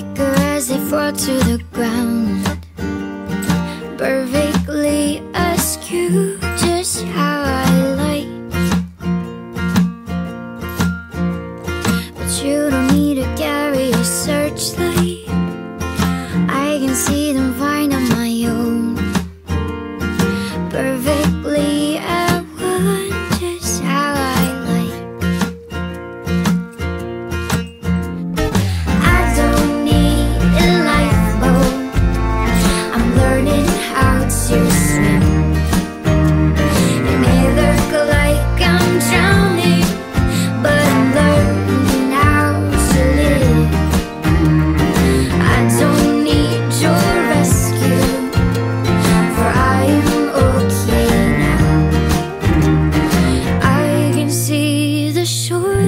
flicker as they fall to the ground. Perfectly askew, just how I like. But you don't the shore.